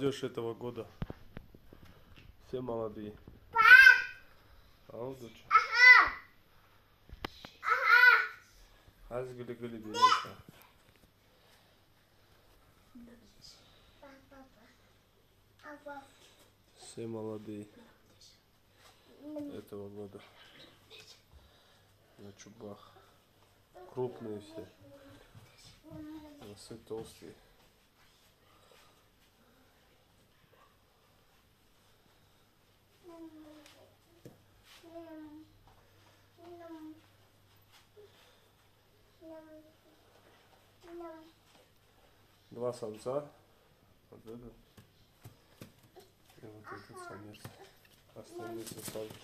Молодежь этого года. Все молодые. А он дочь. Gülü gülü gülü. Все молодые этого года. На чубах. Крупные все. Носы толстые. Два самца. Вот этот. И вот этот самец. Остальные все самки.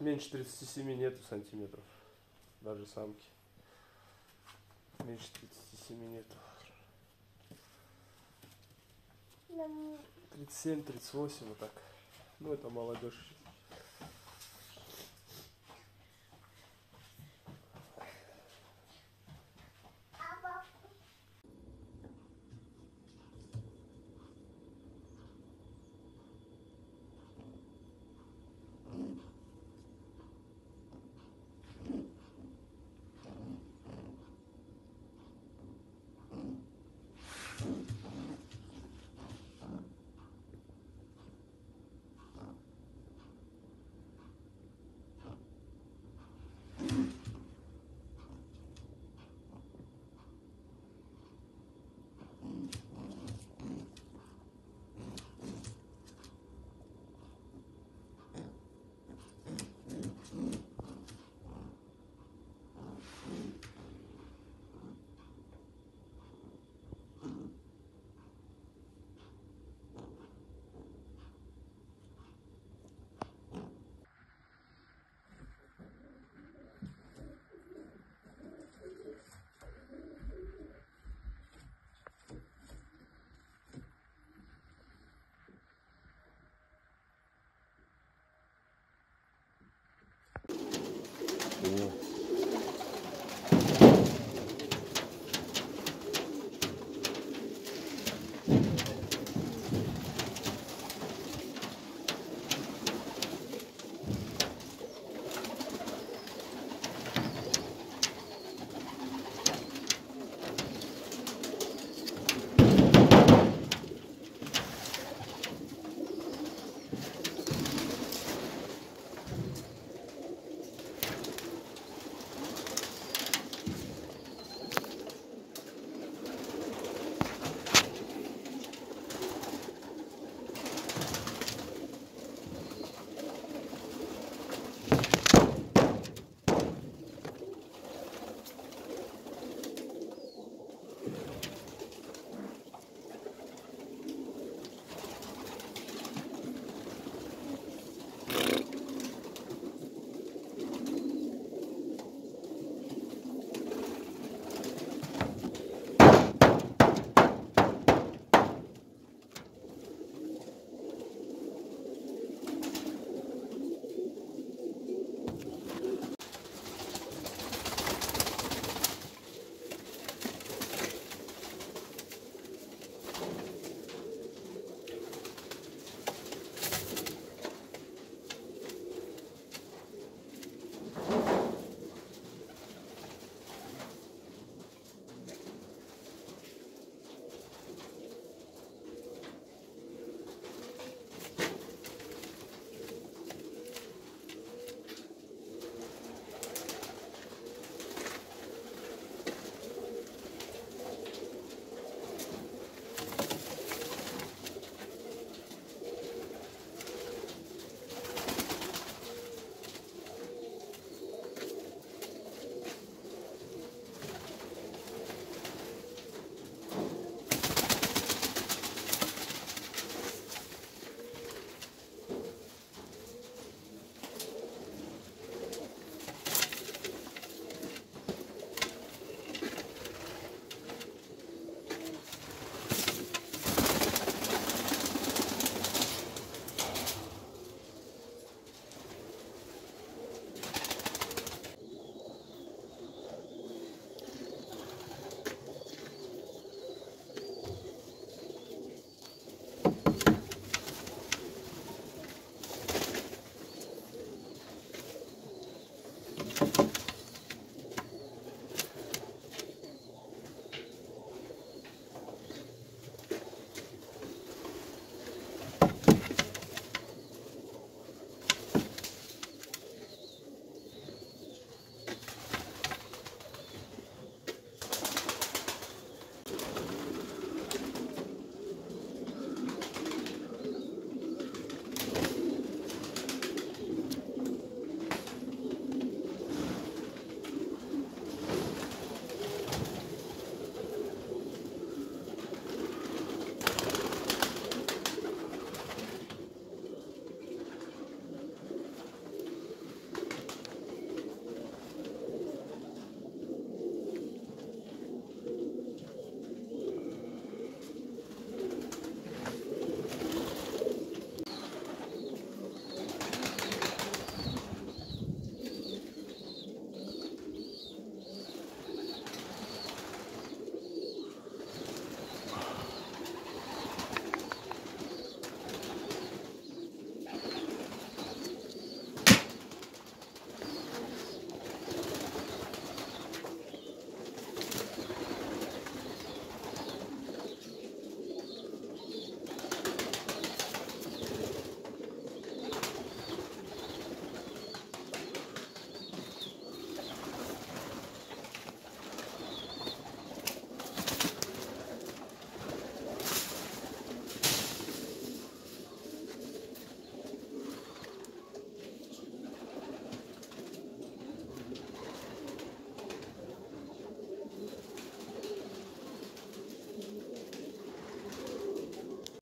Меньше 37 нету сантиметров. Даже самки. Меньше 37 нету. 37-38 вот так. Ну это молодежь.